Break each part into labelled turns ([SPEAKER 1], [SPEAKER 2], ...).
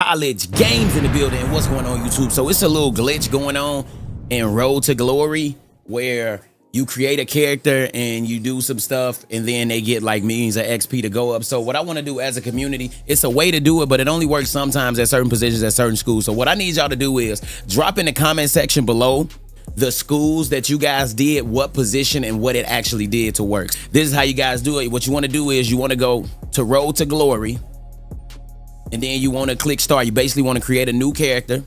[SPEAKER 1] college games in the building what's going on YouTube. So it's a little glitch going on in Road to Glory where you create a character and you do some stuff and then they get like millions of XP to go up. So what I want to do as a community, it's a way to do it, but it only works sometimes at certain positions at certain schools. So what I need y'all to do is drop in the comment section below the schools that you guys did, what position and what it actually did to work. This is how you guys do it. What you want to do is you want to go to Road to Glory and then you want to click start. You basically want to create a new character.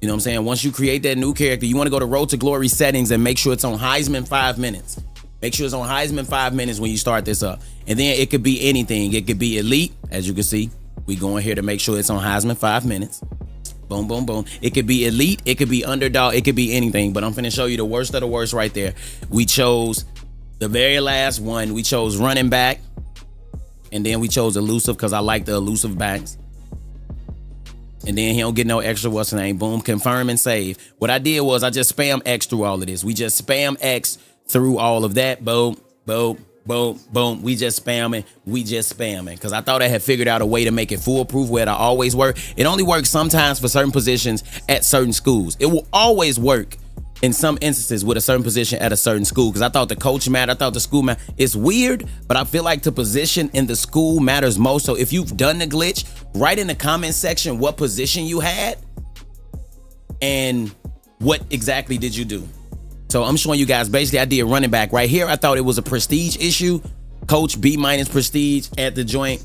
[SPEAKER 1] You know what I'm saying? Once you create that new character, you want to go to Road to Glory settings and make sure it's on Heisman five minutes. Make sure it's on Heisman five minutes when you start this up. And then it could be anything. It could be elite, as you can see. We going here to make sure it's on Heisman five minutes. Boom, boom, boom. It could be elite. It could be underdog. It could be anything. But I'm finna show you the worst of the worst right there. We chose the very last one. We chose running back. And then we chose elusive because I like the elusive backs and then he don't get no extra what's the name. Boom, confirm and save. What I did was I just spam X through all of this. We just spam X through all of that. Boom, boom, boom, boom. We just spamming. We just spamming. Because I thought I had figured out a way to make it foolproof where it always work. It only works sometimes for certain positions at certain schools. It will always work in some instances with a certain position at a certain school because I thought the coach mattered, I thought the school mattered. It's weird, but I feel like the position in the school matters most. So if you've done the glitch, write in the comment section what position you had and what exactly did you do. So I'm showing you guys basically I did running back right here. I thought it was a prestige issue. Coach B minus prestige at the joint.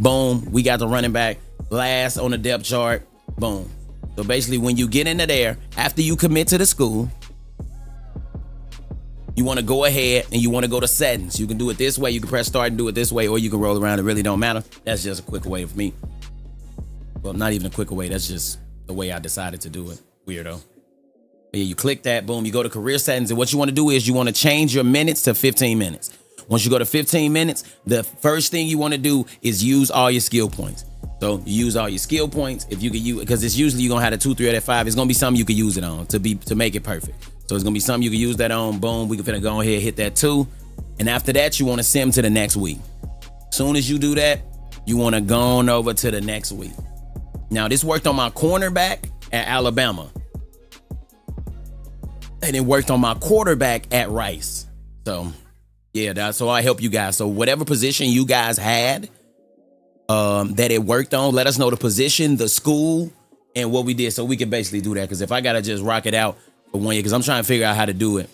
[SPEAKER 1] Boom. We got the running back last on the depth chart. Boom. So basically, when you get into there, after you commit to the school, you want to go ahead and you want to go to settings. You can do it this way. You can press start and do it this way, or you can roll around. It really don't matter. That's just a quicker way for me. Well, not even a quicker way. That's just the way I decided to do it. Weirdo. But yeah, you click that, boom, you go to career settings. And what you want to do is you want to change your minutes to 15 minutes. Once you go to 15 minutes, the first thing you want to do is use all your skill points. So you use all your skill points. If you can use, because it's usually you're gonna have a two, three, or that five. It's gonna be something you can use it on to be to make it perfect. So it's gonna be something you can use that on. Boom, we can finna go ahead and hit that too. and after that you want to sim to the next week. Soon as you do that, you want to go on over to the next week. Now this worked on my cornerback at Alabama, and it worked on my quarterback at Rice. So yeah, that's so I help you guys. So whatever position you guys had um, that it worked on. Let us know the position, the school, and what we did, so we can basically do that. Because if I gotta just rock it out for one year, because I'm trying to figure out how to do it.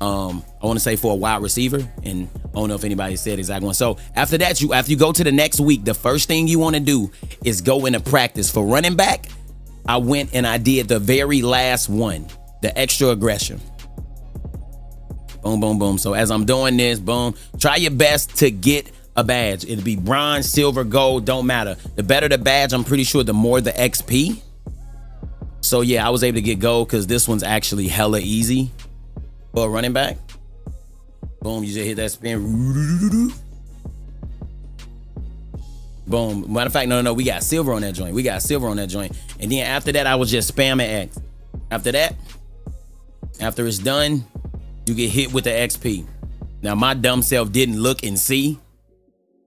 [SPEAKER 1] Um, I want to say for a wide receiver, and I don't know if anybody said exactly one. So after that, you after you go to the next week, the first thing you want to do is go into practice for running back. I went and I did the very last one, the extra aggression. Boom, boom, boom. So as I'm doing this, boom, try your best to get a badge. It'd be bronze, silver, gold, don't matter. The better the badge, I'm pretty sure the more the XP. So yeah, I was able to get gold because this one's actually hella easy for a running back. Boom, you just hit that spin. Boom. Matter of fact, no, no, no, we got silver on that joint. We got silver on that joint. And then after that, I was just spamming X. After that, after it's done, you get hit with the XP. Now, my dumb self didn't look and see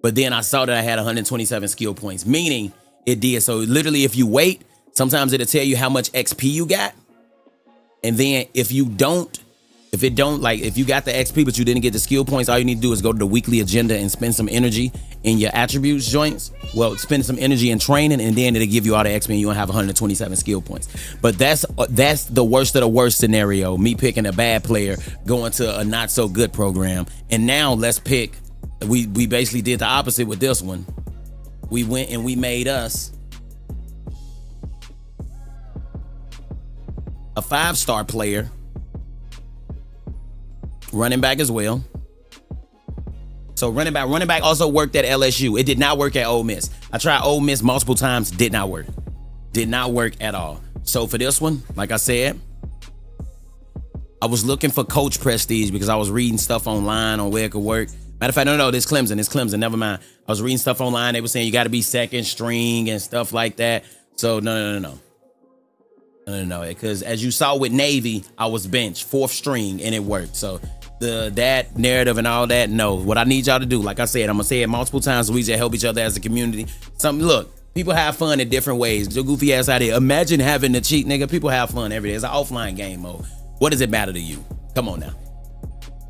[SPEAKER 1] but then I saw that I had 127 skill points, meaning it did. So literally, if you wait, sometimes it'll tell you how much XP you got. And then if you don't, if it don't like if you got the XP but you didn't get the skill points, all you need to do is go to the weekly agenda and spend some energy in your attributes joints. Well, spend some energy in training, and then it'll give you all the XP, and you'll have 127 skill points. But that's that's the worst of the worst scenario. Me picking a bad player, going to a not so good program, and now let's pick we we basically did the opposite with this one. We went and we made us a five star player, running back as well. So running back, running back also worked at LSU. It did not work at Ole Miss. I tried Ole Miss multiple times, did not work. Did not work at all. So for this one, like I said, I was looking for coach prestige because I was reading stuff online on where it could work. Matter of fact, no, no, this Clemson. It's Clemson. Never mind. I was reading stuff online. They were saying you got to be second string and stuff like that. So no, no, no, no. No, no, no. Because as you saw with Navy, I was bench, fourth string, and it worked. So the that narrative and all that, no. What I need y'all to do, like I said, I'm gonna say it multiple times. We just help each other as a community. Some look, People have fun in different ways. The goofy ass out there. Imagine having to cheat, nigga. People have fun every day. It's an offline game mode. What does it matter to you? Come on now.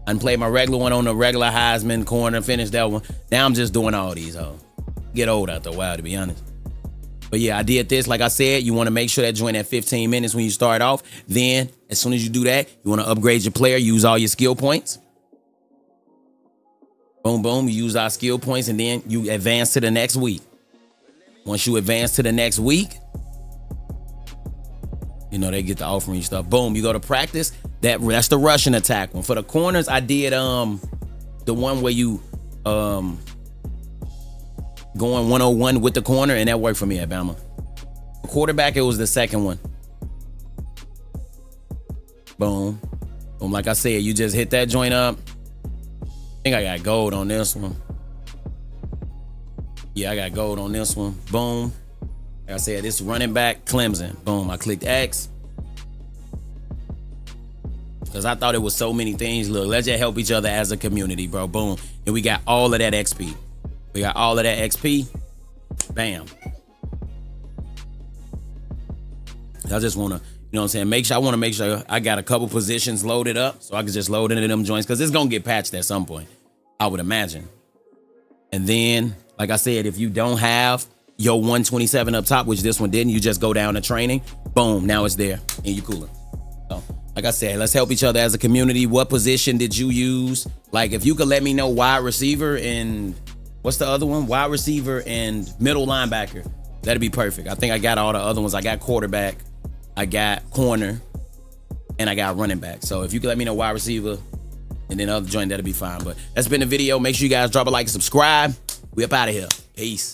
[SPEAKER 1] I played my regular one on the regular Heisman corner, finished that one. Now I'm just doing all these. Oh, get old after a while, to be honest. But yeah, I did this. Like I said, you want to make sure that joint at 15 minutes when you start off. Then, as soon as you do that, you want to upgrade your player, use all your skill points. Boom, boom. Use our skill points, and then you advance to the next week. Once you advance to the next week, you know, they get the offering stuff. Boom, you go to practice. That that's the Russian attack one. For the corners, I did um the one where you um going 101 with the corner, and that worked for me at Bama. Quarterback, it was the second one. Boom. Boom. Like I said, you just hit that joint up. I think I got gold on this one. Yeah, I got gold on this one. Boom. Like I said, this running back, Clemson. Boom. I clicked X. Because I thought it was so many things. Look, let's just help each other as a community, bro. Boom. And we got all of that XP. We got all of that XP. Bam. I just want to, you know what I'm saying? Make sure I want to make sure I got a couple positions loaded up so I can just load into them joints because it's going to get patched at some point, I would imagine. And then like I said, if you don't have your 127 up top, which this one didn't, you just go down to training, boom, now it's there and you cooler. So, like I said, let's help each other as a community. What position did you use? Like, if you could let me know wide receiver and what's the other one? Wide receiver and middle linebacker. That'd be perfect. I think I got all the other ones. I got quarterback, I got corner, and I got running back. So if you could let me know wide receiver and then other joint, that'd be fine. But that's been the video. Make sure you guys drop a like and subscribe. We up out of here. Peace.